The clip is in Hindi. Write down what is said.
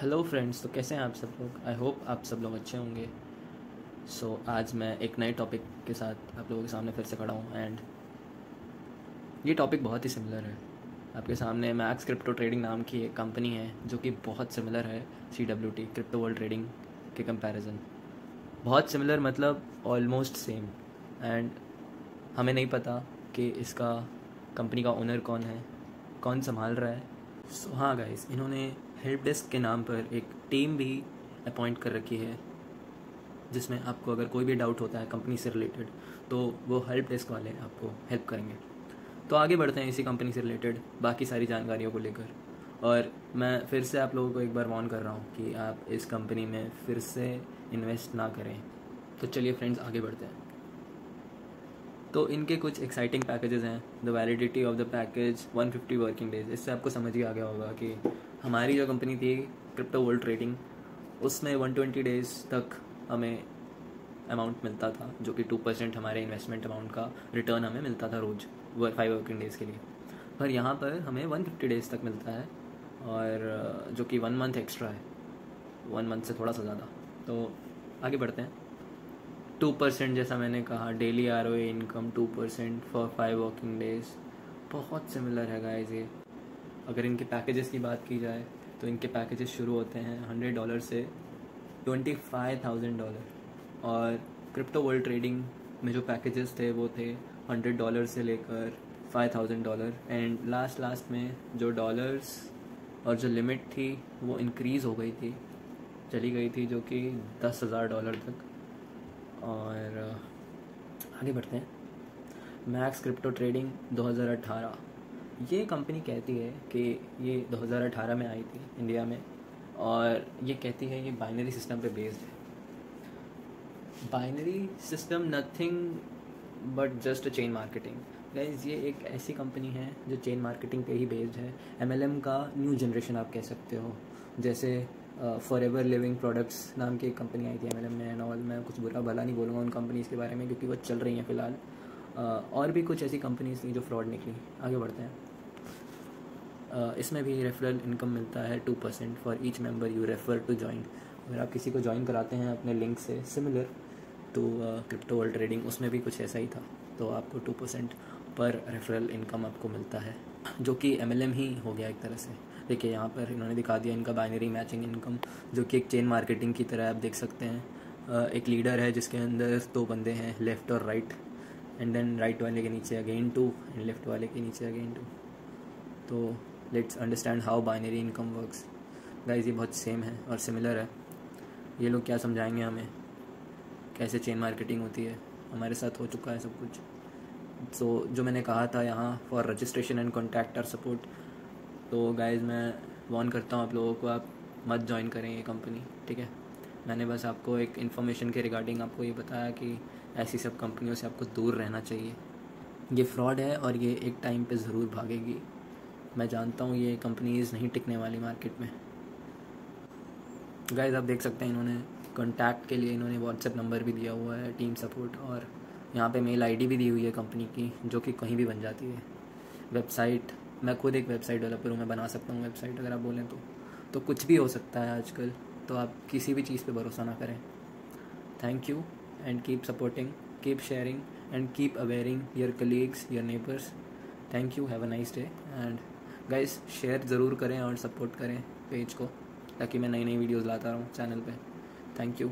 हेलो फ्रेंड्स तो कैसे हैं आप सब लोग? आई होप आप सब लोग अच्छे होंगे। सो so, आज मैं एक नए टॉपिक के साथ आप लोगों के सामने फिर से खड़ा हूँ एंड ये टॉपिक बहुत ही सिमिलर है। आपके सामने मैक्स क्रिप्टो ट्रेडिंग नाम की एक कंपनी है जो कि बहुत सिमिलर है C W T crypto world trading के कंपैरिजन बहुत सिमिलर मतलब ऑलमोस्ट सेम एंड हमें नहीं पता कि इसका कंपनी का ओनर कौन है कौन संभाल रहा है। सो so, हाँ गाइस इन्होंने हेल्प डेस्क के नाम पर एक टीम भी अपॉइंट कर रखी है, जिसमें आपको अगर कोई भी डाउट होता है कंपनी से रिलेटेड तो वो हेल्प डेस्क वाले आपको हेल्प करेंगे। तो आगे बढ़ते हैं इसी कंपनी से रिलेटेड बाकी सारी जानकारियों को लेकर। और मैं फिर से आप लोगों को एक बार वॉर्न कर रहा हूँ कि आप इस कंपनी में फिर से इन्वेस्ट ना करें। तो चलिए फ्रेंड्स आगे बढ़ते हैं। तो इनके कुछ एक्साइटिंग पैकेजेस हैं। The validity of the package 150 working days इससे आपको समझ ही आ गया होगा कि हमारी जो कंपनी थी क्रिप्टो वर्ल्ड ट्रेडिंग उसमें 120 डेज़ तक हमें अमाउंट मिलता था, जो कि टू परसेंट हमारे इन्वेस्टमेंट अमाउंट का रिटर्न हमें मिलता था रोज़ फाइव वर्किंग डेज़ के लिए। पर यहाँ पर हमें वन फिफ्टी डेज़ तक मिलता है, और जो कि वन मंथ एक्स्ट्रा है वन मंथ से थोड़ा सा ज़्यादा। तो आगे बढ़ते हैं। टू परसेंट जैसा मैंने कहा daily or income two percent for five working days बहुत सिमिलर है गाइज़ ये। अगर इनके पैकेजेस की बात की जाए तो इनके पैकेजेस शुरू होते हैं हंड्रेड डॉलर से ट्वेंटी फाइव थाउज़ेंड डॉलर और क्रिप्टो वर्ल्ड ट्रेडिंग में जो पैकेजेस थे, वो थे हंड्रेड डॉलर से लेकर five thousand dollar and last last में जो डॉलर्स और जो लिमिट थी, वो इंक्रीज़ हो गई थी, चली गई थी जो कि दस हज़ार डॉलर तक. और, आगे बढ़ते हैं. मैक्स क्रिप्टो ट्रेडिंग 2018 ये कंपनी कहती है कि ये 2018 में आई थी इंडिया में और ये कहती है ये बाइनरी सिस्टम पे बेस्ड है। Binary system nothing but just chain marketing guys ये एक ऐसी कंपनी है जो चेन मार्केटिंग पे ही बेस्ड है। एमएलएम का न्यू जनरेशन आप कह सकते हो। जैसे फॉर एवर लिविंग प्रोडक्ट्स नाम की एक कंपनी आई थी एम एल एम में ऑल मैं कुछ बुरा भला नहीं बोलूँगा उन कंपनीज़ के बारे में क्योंकि वो चल रही हैं फ़िलहाल। और भी कुछ ऐसी कंपनीज़ थी जो फ्रॉड निकली। आगे बढ़ते हैं। इसमें भी रेफरल इनकम मिलता है two percent for each member you refer to join अगर आप किसी को ज्वाइन कराते हैं अपने लिंक से सिमिलर तो क्रिप्टो वर्ल्ड ट्रेडिंग उसमें भी कुछ ऐसा ही था। तो आपको टू परसेंट पर रेफरल इनकम आपको मिलता है, जो कि एमएलएम ही हो गया एक तरह से। देखिए, यहाँ पर इन्होंने दिखा दिया इनका बाइनरी मैचिंग इनकम जो कि एक चेन मार्केटिंग की तरह आप देख सकते हैं। एक लीडर है जिसके अंदर दो बंदे हैं लेफ़्ट और राइट एंड देन राइट वाले के नीचे अगेन टू एंड लेफ़्ट वाले के नीचे अगेन टू तो let's understand how binary income works guys ये बहुत सेम है और सिमिलर है। ये लोग क्या समझाएँगे हमें? कैसे चेन मार्केटिंग होती है? हमारे साथ हो चुका है सब कुछ। सो so, जो मैंने कहा था यहाँ for registration and contact our support तो गाइज़ मैं वॉन करता हूँ आप लोगों को आप मत ज्वाइन करें ये कंपनी ठीक है? मैंने बस आपको एक इन्फॉर्मेशन के रिगार्डिंग आपको ये बताया कि ऐसी सब कंपनियों से आपको दूर रहना चाहिए। ये फ्रॉड है और ये एक टाइम पे ज़रूर भागेगी। मैं जानता हूँ ये कंपनीज़ नहीं टिकने वाली मार्केट में। गाइज़ आप देख सकते हैं इन्होंने कॉन्टैक्ट के लिए इन्होंने व्हाट्सएप नंबर भी दिया हुआ है टीम सपोर्ट और यहाँ पे मेल आईडी भी दी हुई है कंपनी की, जो कि कहीं भी बन जाती है। वेबसाइट मैं खुद एक वेबसाइट डेवलपर हूँ, मैं बना सकता हूँ वेबसाइट अगर आप बोलें तो। तो कुछ भी हो सकता है आजकल तो आप किसी भी चीज़ पे भरोसा ना करें। Thank you and keep supporting keep sharing and keep awaring your colleagues your neighbours thank you have a nice day and guys share ज़रूर करें और सपोर्ट करें पेज को, ताकि मैं नई नई वीडियोज़ लाता रहूँ चैनल पे। Thank you